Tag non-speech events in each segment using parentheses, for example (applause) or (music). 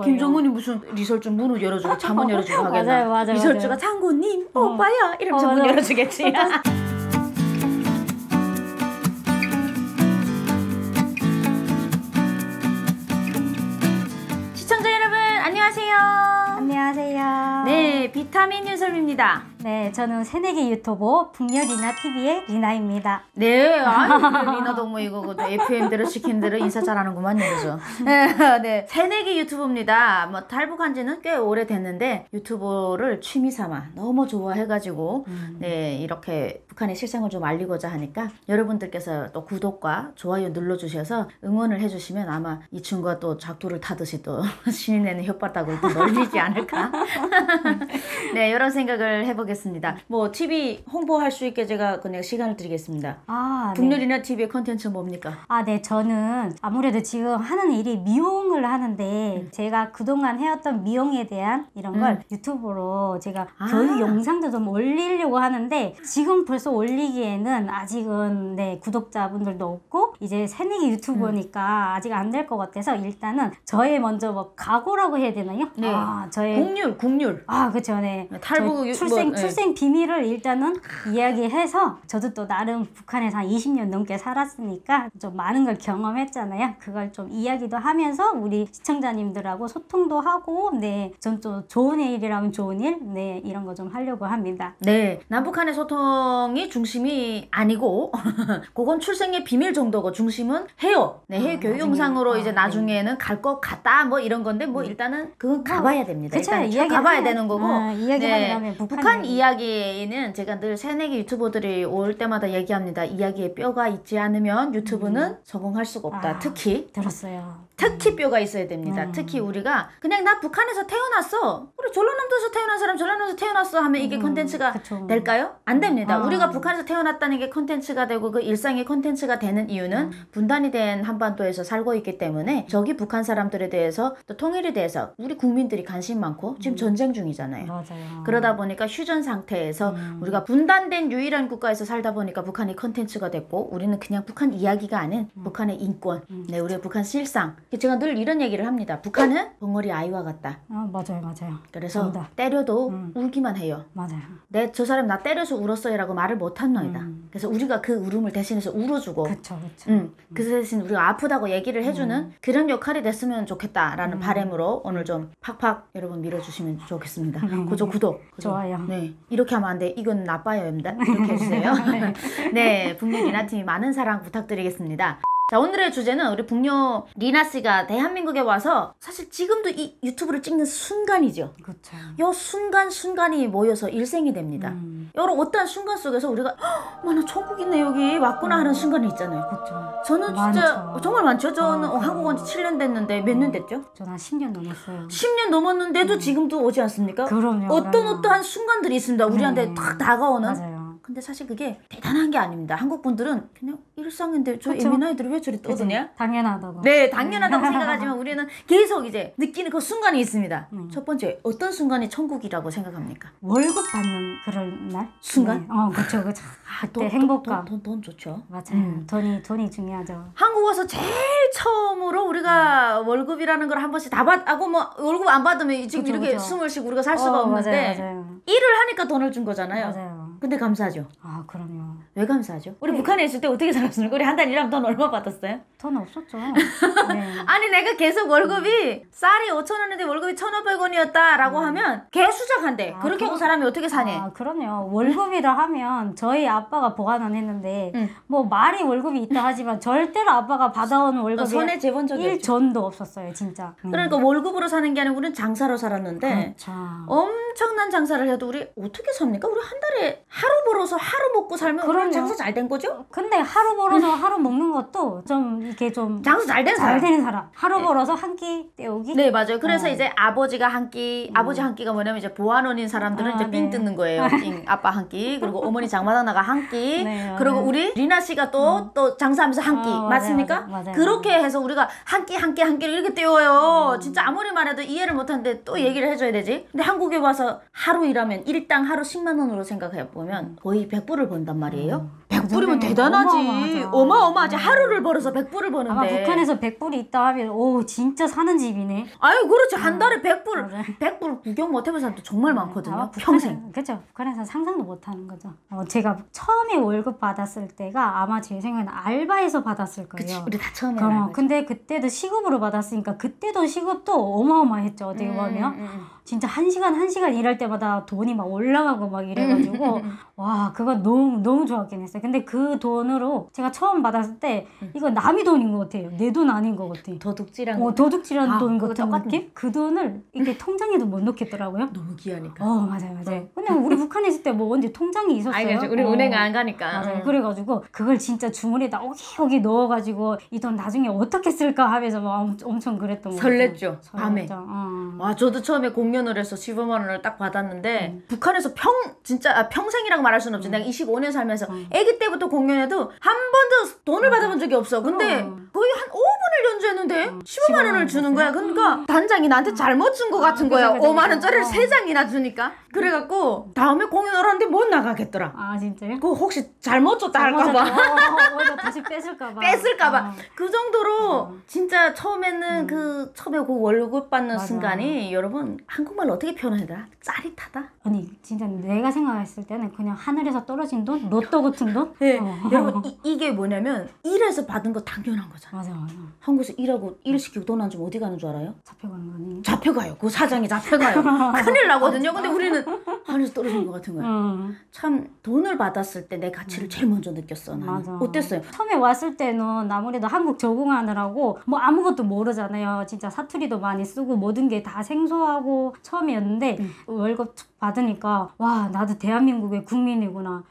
거예요. 김정은이 무슨 리설주 문을 열어주고 창문 (laughs) 열어주고 하겠나? 맞아요, 맞아요, 리설주가. 장군님, 어. 오빠야 이러면서 어, 문 맞아요. 열어주겠지. (laughs) 시청자 여러분 안녕하세요. 안녕하세요. 네, 비타민 윤설입니다. 네, 저는 새내기 유튜버 북녀리나 TV의 리나입니다. 네, 아유, 리나도 뭐 이거 그 FM대로 시킨 대로 인사 잘하는구만 이러죠. (laughs) 네, 네. 새내기 유튜브입니다. 뭐 탈북한 지는 꽤 오래 됐는데 유튜브를 취미 삼아 너무 좋아해가지고 네 이렇게 북한의 실상을 좀 알리고자 하니까 여러분들께서 또 구독과 좋아요 눌러주셔서 응원을 해주시면 아마 이 친구가 또 작두를 타듯이 또 (laughs) 신인에는 혓바닥을 또 (laughs) 널리지 않을까. (laughs) 네, 이런 생각을 해보겠습니다. 뭐 TV 홍보할 수 있게 제가 그냥 시간을 드리겠습니다. 아, 네. 북렬이나 TV의 컨텐츠 뭡니까? 아, 네, 저는 아무래도 지금 하는 일이 미용을 하는데 제가 그동안 해왔던 미용에 대한 이런 걸 유튜브로 제가 아. 교육 영상도 좀 올리려고 하는데 지금 벌써 올리기에는 아직은 네, 구독자분들도 없고 이제 새내기 유튜버니까 아직 안 될 것 같아서 일단은 저의 먼저 뭐 각오라고 해야 되나요? 네. 아, 저의 국률, 국률. 아, 그 쵸, 네. 탈북 저 유- 출생, 뭐, 네. 출생 비밀을 일단은 이야기해서 저도 또 나름 북한에서 한 20년 넘게 살았으니까 좀 많은 걸 경험했잖아요. 그걸 좀 이야기도 하면서 우리 시청자님들하고 소통도 하고, 네. 전 또 좋은 일이라면 좋은 일, 네. 이런 거 좀 하려고 합니다. 네, 남북한의 소통이 중심이 아니고 (laughs) 그건 출생의 비밀 정도고 중심은 해요. 네, 해외 아, 교육. 영상으로 아, 이제 네. 나중에는 갈것 같다 뭐 이런 건데 뭐 일단은 그건 가봐야 됩니다. 그쵸, 일단 이야기 가봐야 되는 거고. 아, 이야기 하면 북한 북한 이야기. 이야기는 제가 늘 새내기 유튜버들이 올 때마다 얘기합니다. 이야기에 뼈가 있지 않으면 유튜브는 성공할 수가 없다. 아. 특히 들었어요. 특히 뼈가 있어야 됩니다. 음. 특히 우리가 그냥 나 북한에서 태어났어. 우리 전라남도에서 태어난 사람 전라남도에서 태어났어 하면 이게 음, 컨텐츠가 그쵸. 될까요? 안 됩니다. 아. 우리가 북한에서 태어났다는 게 컨텐츠가 되고 그 일상의 컨텐츠가 되는 이유는 음. 분단이 된 한반도에서 살고 있기 때문에 저기 북한 사람들에 대해서 또 통일에 대해서 우리 국민들이 관심 많고 지금 전쟁 중이잖아요. 맞아요. 그러다 보니까 휴전 상태에서 음. 우리가 분단된 유일한 국가에서 살다 보니까 북한이 컨텐츠가 됐고 우리는 그냥 북한 이야기가 아닌 음. 북한의 인권, 네 우리의 북한 실상. 제가 늘 이런 얘기를 합니다. 북한은 벙어리 아이와 같다. 아, 맞아요, 맞아요. 그래서 정답. 때려도 음. 울기만 해요. 맞아요. 내 저 사람 나 때려서 울었어요라고 말을 못한 너이다. 음. 그래서 우리가 그 울음을 대신해서 울어주고, 그쵸, 그쵸. 음, 그 대신 우리가 아프다고 얘기를 해주는 음. 그런 역할이 됐으면 좋겠다라는 바람으로 오늘 좀 팍팍 여러분 밀어주시면 좋겠습니다. 고조 구독. 음. 좋아요. 네, 이렇게 하면 안 돼. 이건 나빠요, 입니다. 이렇게 해주세요. (laughs) 네, 북녀 리나 팀이 많은 사랑 부탁드리겠습니다. 자, 오늘의 주제는 우리 북녀 리나 씨가 대한민국에 와서 사실 지금도 이 유튜브를 찍는 순간이죠. 그쵸. 요 순간 순간이 모여서 일생이 됩니다. 음, 여러 어떤 순간 속에서 우리가 헉, 와나 천국 있네 여기 왔구나 하는 순간이 있잖아요. 그쵸. 저는 진짜 많죠. 정말 많죠. 저는 어, 한국 온 지 7년 됐는데 몇 년 됐죠? 저는 한 10년 넘었어요. 10년 넘었는데도 지금도 오지 않습니까? 음. 그럼요. 어떤 그럼요. 어떠한 순간들이 있습니다. 우리한테 네. 탁 다가오는. 맞아요. 근데 사실 그게 대단한 게 아닙니다. 한국 분들은 그냥 일상인데 저 그쵸. 예민 아이들이 왜 저리 떠드냐? 당연하다고. 네, 당연하다고 생각하지만 우리는 계속 이제 느끼는 그 순간이 있습니다. 음. 첫 번째, 어떤 순간이 천국이라고 생각합니까? 월급 받는 그런 날? 순간? 네. 어, 그쵸, 그쵸. 아, 그때 행복감. 돈, 돈, 돈 좋죠. 맞아요. 음. 돈이, 돈이 중요하죠. 한국 와서 제일 처음으로 우리가 월급이라는 걸 한 번씩 다 받, 하고 뭐 월급 안 받으면 지금 그쵸, 이렇게 그쵸. 숨을 쉬고 우리가 살 수가 어, 없는데 맞아요, 맞아요. 일을 하니까 돈을 준 거잖아요. 맞아요. 근데 감사하죠. 아, 그럼요. 왜 감사하죠? 우리 북한에 있을 때 어떻게 살았습니까? 우리 한 달 일하면 돈 얼마 받았어요? 돈 없었죠. (laughs) 네. 아니 내가 계속 월급이 쌀이 5천 원인데 월급이 1,500원이었다라고 하면 개수작한데 아, 그렇게 하고 사람이 어떻게 사니? 아, 그럼요. 월급이라 하면 저희 아빠가 보관은 했는데 응. 뭐 말이 월급이 있다 하지만 절대로 아빠가 받아오는 월급이 손에 재본 적이 일 없죠. 전도 없었어요, 진짜. 음. 그러니까 월급으로 사는 게 아니고 우리는 장사로 살았는데 그렇죠. 엄청난 장사를 해도 우리 어떻게 삽니까? 우리 한 달에 하루 벌어서 하루 먹고 살면 그럼요. 장사 잘 된 거죠? 근데 하루 벌어서 하루 먹는 것도 좀 이렇게 좀잘 장사 잘 된 사람. 되는 사람. 하루 벌어서 한 끼 때우기. 네 맞아요. 그래서 어. 이제 아버지가 한 끼, 아버지 한 끼가 뭐냐면 이제 보안원인 사람들은 아, 이제 삥 네. 뜯는 거예요. (laughs) 삥 아빠 한 끼, 그리고 어머니 장마당 나가 한 끼, 네, 그리고 맞아요. 우리 리나 씨가 또또 장사하면서 한 끼, 어, 맞습니까? 맞아요, 맞아요. 그렇게 해서 우리가 한 끼 한 끼 한 끼를 이렇게 떼워요. 진짜 아무리 말해도 이해를 못하는데 또 얘기를 해줘야 되지. 근데 한국에 와서 하루 일하면 일당 하루 10만 원으로 생각해 보면 거의 100불을 번단 말이에요. 100불이면 그 대단하지. 어마어마하죠. 어마어마하지. 하루를 벌어서 100불을 버는데. 아마 북한에서 100불이 있다 하면 오 진짜 사는 집이네. 아유 그렇지 한 달에 100불 맞아요. 100불 구경 못 해본 사람도 정말 많거든요 아마 평생 그렇죠. 북한에서 상상도 못 하는 거죠. 어, 제가 처음에 월급 받았을 때가 아마 제 생각에는 알바에서 받았을 거예요. 우리 다 처음에 어, 근데 그때도 시급으로 받았으니까 그때도 시급도 어마어마했죠. 어떻게 보면 음, 음, 진짜 한 시간 한 시간 일할 때마다 돈이 막 올라가고 막 이래가지고 음. (laughs) 와 그거 너무 너무 좋았긴 했어요. 근데 그 돈으로 제가 처음 받았을 때 음. 이거 남의 돈인 것 같아요. 내 돈 아닌 것 같아. 도둑질한 어, 거 도둑질한 아, 돈 같은. 느낌? 그 돈을 이렇게 통장에도 못 넣겠더라고요. 너무 귀하니까 어 맞아요 맞아요. 근데 우리 북한에 있을 때 뭐 언제 통장이 있었어요? 알겠지 우리 어. 은행 안 가니까 맞아요. 음. 그래가지고 그걸 진짜 주머니에다 오기오기 넣어가지고 이 돈 나중에 어떻게 쓸까 하면서 막 엄- 엄청 그랬던 거 설렜죠, 밤에. 어. 와 저도 처음에 공연 을 해서 15만 원을 딱 받았는데 음. 북한에서 평 진짜 아, 평생이라고 말할 수는 없지 내가 25년 살면서 아기 때부터 공연해도 한 번도 돈을 받아본 적이 없어 근데 음. 거의 한 5분을 연주했는데 15만 원을 15만 원 주는 거야 그러니까 단장이 나한테 잘못 준거 같은 거야 그죠, 5만 그죠. 원짜리를 어. 세 장이나 주니까 그래갖고 다음에 공연을 하는데 못 나가겠더라 아 진짜요? 그거 혹시 잘못 줬다 할까봐 어, 어, 어, 다시 뺏을까봐. 뺐을까봐 어. 그 정도로 어. 진짜 처음에는 그 처음에 그 월급 받는 맞아. 순간이 여러분 한 국말로 어떻게 표현해야 짜릿하다 아니 진짜 내가 생각했을 때는 그냥 하늘에서 떨어진 돈, 로또 같은 돈. 네, 어. 여러분 이, 게 뭐냐면 일해서 받은 거 당연한 거잖아 맞아 맞아. 한국에서 일하고 일 시키고 돈 안 주면 어디 가는 줄 알아요? 잡혀가는 거 아니에요? 잡혀가요 그 사장이 잡혀가요 (laughs) 큰일 나거든요 근데 우리는 하늘에서 떨어진 것 같은 거야 응. 참 돈을 받았을 때 내 가치를 제일 먼저 느꼈어 나는 맞아. 어땠어요? 처음에 왔을 때는 아무래도 한국 적응하느라고 뭐 아무것도 모르잖아요. 진짜 사투리도 많이 쓰고 모든 게 다 생소하고 처음이었는데 월급 툭 받으니까 와 나도 대한민국의 국민이구나.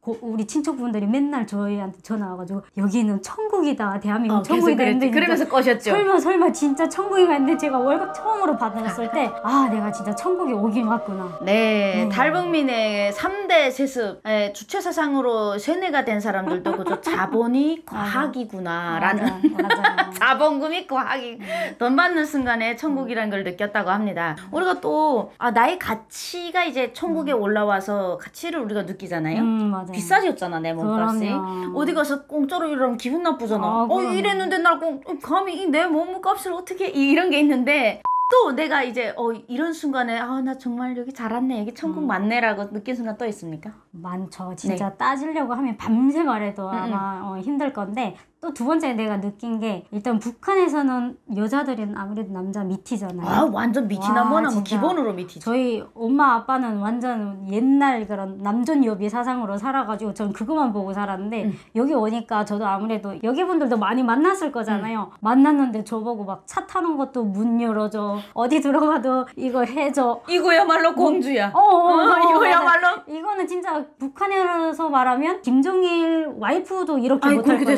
고- 우리 친척분들이 맨날 저희한테 전화 와가지고 여기는 천국이다. 대한민국 어, 천국이다. 했는데 그러면서 꺼셨죠 설마 설마 진짜 천국인가 했는데 제가 월급 처음으로 받았을 때 아 내가 진짜 천국에 오긴 왔구나. 네, 음. 달북민의 3대 세습, 예, 주체 사상으로 세뇌가 된 사람들도 그저 (laughs) 자본이 과학이구나라는. (laughs) 자본금이 과학이 돈 받는 순간에 천국이라는 걸 느꼈다고 합니다. 우리가 또 아, 나의 가치가 이제 천국에 올라와서 가치를 우리가 느끼잖아요. 음 맞아. 비싸졌잖아 내 몸값이. 어디 가서 공짜로 일하면 기분 나쁘잖아. 아, 어. 이랬는데 날 공, 감히 이내 몸값을 어떻게 이- 이런 게 있는데 또 내가 이제 어 이런 순간에 아 나 정말 여기 잘 왔네 여기 천국 음. 맞네라고 느낀 순간 또 있습니까? 많죠. 진짜 따지려고 하면 밤새 말해도 네. 음, 아마 어, 힘들 건데 또 두 번째 내가 느낀 게 일단 북한에서는 여자들은 아무래도 남자 밑이잖아요. 아 완전 미티나 뭐나 뭐. 기본으로 미티죠. 저희 엄마 아빠는 완전 옛날 그런 남존 여비 사상으로 살아가지고 전 그것만 보고 살았는데 음. 여기 오니까 저도 아무래도 여기 분들도 많이 만났을 거잖아요. 음. 만났는데 저보고 막 차 타는 것도 문 열어줘 어디 들어가도 이거 해줘. 이거야말로 공주야. 어, 어, 어, 어, 이거야말로. 이거는 진짜 북한에서 말하면 김정일 와이프도 이렇게 못할 그렇게 거예요.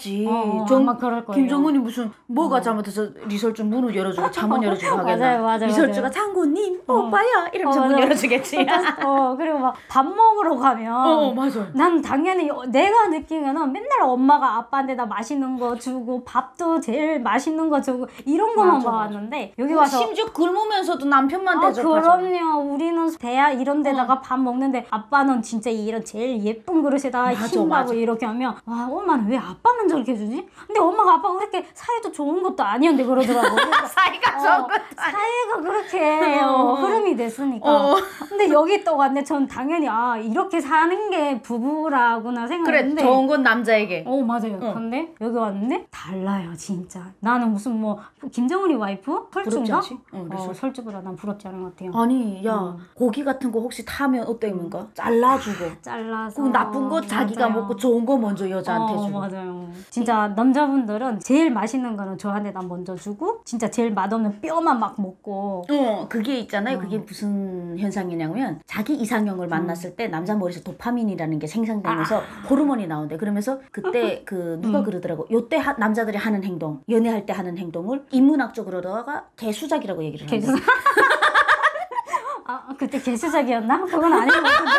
못 봤지. 어, 정- 아마 그럴 거예요. 김정은이 무슨 뭐가 잘못해서 리설주 문을 열어주고 창문 (laughs) 열어주고 하겠나? 맞아요, 맞아요, 리설주가. 장군님 어. 오빠야 이러면서 어, 문. 열어주겠지. 어 그리고 막 밥 먹으러 가면 어 맞아. 난 당연히 어, 내가 느끼면은 맨날 엄마가 아빠한테다 맛있는 거 주고 밥도 제일 맛있는 거 주고 이런 맞아, 봐왔는데 여기 와서 심지어 굶으면서도 남편만 아 대접하잖아. 그럼요 우리는 대야 이런 데다가 어. 밥 먹는데 아빠는 진짜 이런 제일 예쁜 그릇에다가 맞아, 흰밥을 맞아. 이렇게 하면 와 엄마는 왜 아빠만 저렇게 해주지? 근데 엄마가 아빠가 그렇게 사이도 좋은 것도 아니었는데 그러더라고 (laughs) 그러니까 사이가 어, 좋은 것도. 사이가 그렇게 어, 어. 흐름이 됐으니까. 어. 근데 여기 또 왔는데 전 당연히 아 이렇게 사는 게 부부라구나 그래 생각했는데. 좋은 건 남자에게. 어 맞아요. 어. 근데 여기 왔는데 달라요 진짜. 나는 무슨 뭐 김정은이 와이프 설주인가? 어, 어. 설주보다 난 부럽지 않은 것 같아요. 아니 야 어. 고기 같은 거 혹시 타면 어때입니까? 잘라주고. 잘라서. 그 나쁜 거 자기가 맞아요. 먹고 좋은 거 먼저 여자한테 어, 주고. 맞아요. 진짜 남자분들은 제일 맛있는 거는 저한테 다 먼저 주고 진짜 제일 맛없는 뼈만 막 먹고 어, 그게 있잖아요. 어. 그게 무슨 현상이냐면 자기 이상형을 만났을 때 남자 머리에서 도파민이라는 게 생성되면서 호르몬이 나온대. 그러면서 그때 (laughs) 그 누가 음. 그러더라고. 요때 하- 남자들이 하는 행동, 연애할 때 하는 행동을 인문학적으로다가 개수작이라고 얘기를 하는데. 개수. (laughs) 아 그때 개수작이었나? 그건 아닌 것 같은데.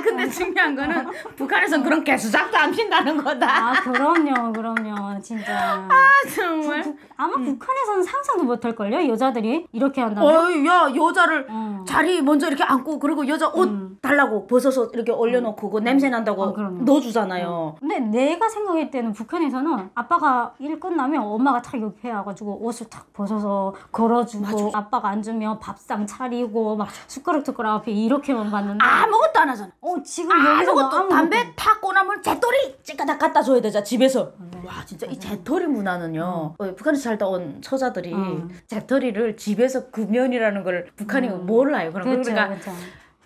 아아 근데 중요한 거는 북한에선 그런 개수작도 안 핀다는 거다. 아 그럼요, 그럼요, 진짜. 정말. 부- 아마 북한에서는 상상도 못할 걸요, 여자들이 이렇게 한다면. 어이 야 여자를 어. 자리 먼저 이렇게 앉고 그리고 여자 옷 음. 달라고 벗어서 이렇게 올려놓고 그 냄새 난다고 어, 그럼요. 넣어주잖아요. 근데 내가 생각할 때는 북한에서는 아빠가 일 끝나면 엄마가 탁 옆에 와가지고 옷을 탁 벗어서 걸어주고 맞아. 아빠가 앉으면 밥상 차리고 막 숟가락 젓가락 앞에 이렇게만 봤는데 아무것도 안 하잖아. 어 지금 여기서 아무것도 담배 탁 꺼나면 재떨이 찌까닥 갖다 줘야 되자 집에서. 네. 와 진짜 이 재떨이 문화는요. 어, 북한에서 살다 온 처자들이 음. 재떨이를 집에서 금연이라는 걸 북한이 몰라요. 그럼 그렇죠, 그러니까 그렇죠.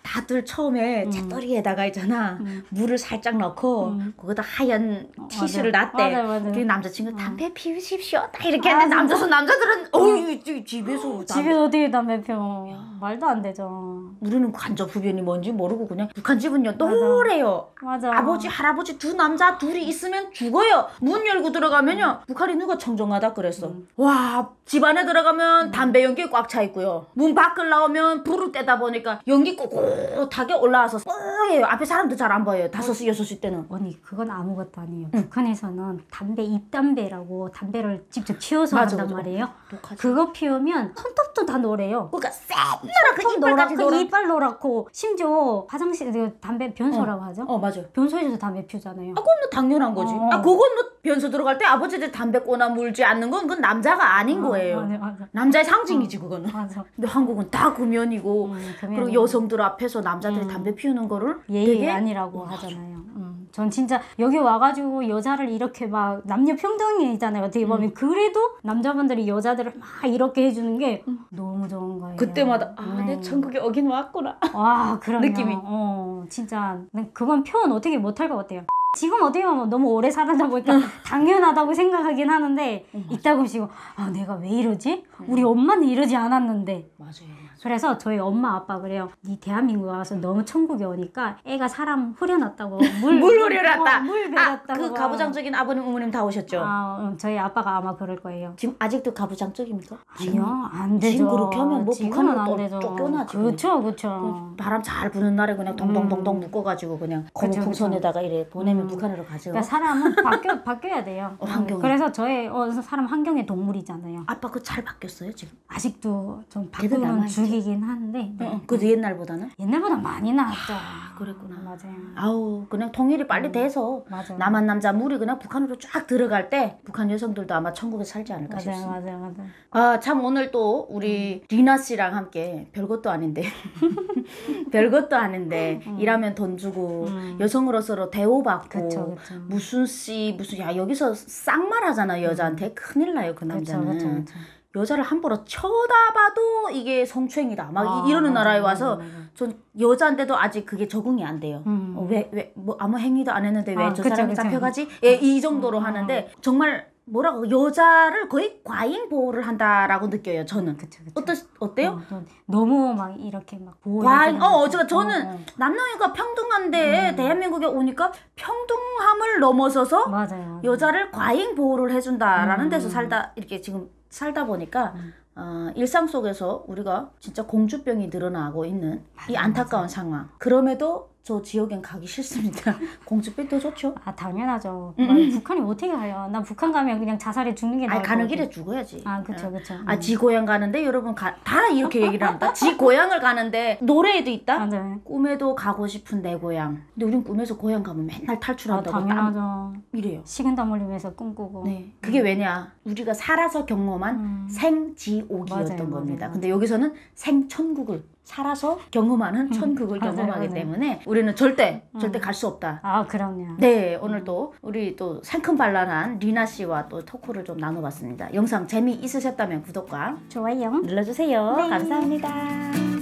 다들 처음에 재떨이에다가 있잖아 물을 살짝 넣고 음. 거기다 하얀 티슈를 맞아. 놨대. 그 남자친구 담배 피우십시오. 딱 이렇게 아, 했는데 남자서 남자들은 어이 집에서 집에서 어떻게 담배 펴 말도 안 되죠 우리는 흡연이 뭔지 모르고 그냥 북한 집은요 노래요. 맞아 아버지 할아버지 두 남자 둘이 있으면 죽어요. 문 열고 들어가면요 북한이 누가 청정하다 그랬어. 음. 와 집 안에 들어가면 담배 연기 꽉 차 있고요. 문 밖을 나오면 불을 떼다 보니까 연기 꿋꿋하게 올라와서 뻔해요. 앞에 사람도 잘 안 보여요. 다섯 시 여섯 시 때는. 언니 그건 아무것도 아니에요 북한에서는 담배 잎담배라고 담배를 직접 키워서 맞아, 한단 맞아. 말이에요 독하지. 그거 피우면 손톱도 다 노래요 그러니까 쎄노랗게 손 이빨까지 노랗고 노랗. 이빨 노랗고 심지어 화장실 그 담배 변소라고 하죠 어 맞아. 변소에서 담배 피우잖아요 아, 그건 뭐 당연한 거지. 어. 아, 그건 뭐 변소 들어갈 때 아버지들 담배 꼬나 물지 않는 건 그건 남자가 아닌 거예요. 맞아 맞아 남자의 상징이지 그거는. 맞아 근데 한국은 다 금연이고 음, 그리고 금연이고. 여성들 앞에 서 남자들이 담배 피우는 거를 예의 아니라고 하잖아요. 음, 전 진짜 여기 와가지고 여자를 이렇게 막 남녀 평등이잖아요. 어떻게 음. 보면 그래도 남자분들이 여자들을 막 이렇게 해주는 게 너무 좋은 거예요. 음. 그때마다 아, 내 네. 천국에 오긴 왔구나. 와, 그럼요. 느낌이. 어, 진짜 난 그건 표현 어떻게 못할 것 같아요. 지금 어떻게 보면 너무 오래 살다 보니까 당연하다고 생각하긴 하는데 이따금씩 아 내가 왜 이러지? 우리 엄마는 이러지 않았는데 맞아요. 그래서 저희 엄마 아빠 그래요. 니 대한민국 와서 너무 천국에 오니까 애가 사람 후려놨다고 (laughs) 물, 물 흐려놨다. 어, 물 아, 베렸다고. 그 가부장적인 아버님 어머님 다 오셨죠? 아, 음, 저희 아빠가 아마 그럴 거예요. 지금 아직도 가부장적입니까? 아니요, 안 되죠. 지금 그렇게 하면 뭐 북한으로 안또 되죠. 쫓겨나지, 그렇죠, 그렇죠. 바람 잘 부는 날에 그냥 동동동동 묶어가지고 그냥 그쵸, 거북 풍선에다가 이래 보내면 음. 북한으로 가죠. 그러니까 사람은 바뀌어 바뀌어야 돼요. 어, 환경이. 그래서 저희 어, 사람 환경의 동물이잖아요. 아빠 그 잘 바뀌었어요 지금? 아직도 좀 바꾸는 남 죽이긴 한데 네. 어, 그 옛날보다는? 옛날보다 많이 나았죠. 그랬구나. 맞아요. 아우 그냥 통일이 빨리 돼서 맞아요. 남한 남자 물이 그냥 북한으로 쫙 들어갈 때 북한 여성들도 아마 천국에 살지 않을까 맞아요, 싶습니다. 맞아요, 맞아요. 아 참 오늘 또 우리 리나 씨랑 함께 별것도 아닌데 (laughs) 별것도 아닌데 일하면 돈 주고 음. 여성으로서 대우받고 그쵸, 그쵸. 무슨 씨 무슨 야 여기서 쌍말 하잖아 여자한테 큰일 나요 그 남자는 그렇죠. 여자를 함부로 쳐다봐도 이게 성추행이다 막 아, 이- 이러는 맞아, 나라에 맞아, 와서 맞아. 전 여자인데도 아직 그게 적응이 안 돼요. 음. 어, 왜, 왜, 뭐 아무 행위도 안 했는데 왜 아, 저 사람이. 잡혀가지? 예, 이 정도로 음. 하는데 정말 뭐라고 여자를 거의 과잉 보호를 한다라고 느껴요. 저는. 그쵸, 그쵸. 어떠 어때요? 어, 또 너무 막 이렇게 막 보호. 과잉. 어, 제가 저는 어, 어. 남녀가 평등한데 대한민국에 오니까 평등함을 넘어서서 맞아요. 맞아요. 여자를 과잉 보호를 해준다라는 음. 데서 살다 이렇게 지금 살다 보니까 음. 어, 일상 속에서 우리가 진짜 공주병이 늘어나고 있는 이 안타까운 상황. 그럼에도 저 지역엔 가기 싫습니다. (laughs) 공주병 더 좋죠. 아 당연하죠. 음, 막 음. 북한이 어떻게 가요? 나 북한 가면 그냥 자살해 죽는 게 나을 것 가는. 길에 죽어야지. 아 그쵸 그쵸. 아, 지 고향 가는데 여러분 가, 다 이렇게 얘기를 합니다. 지 고향을 가는데 노래에도 있다. 맞아요. 꿈에도 가고 싶은 내 고향. 근데 우린 꿈에서 고향 가면 맨날 아 탈출한다고 땀 당연하죠. 이래요. 식은땀 흘리면서 꿈꾸고. 네. 그게 왜냐? 우리가 살아서 경험한 음. 생지옥이었던 맞아요, 겁니다. 맞아요. 근데 여기서는 생천국을 살아서 경험하는 천국을 음. 맞아요, 경험하기 맞아요. 때문에 우리는 절대 절대 갈 수 없다. 아 그럼요. 네, 오늘 또 우리 또 상큼발랄한 리나 씨와 또 토크를 좀 나눠봤습니다. 영상 재미 있으셨다면 구독과 좋아요. 눌러주세요. 네. 감사합니다.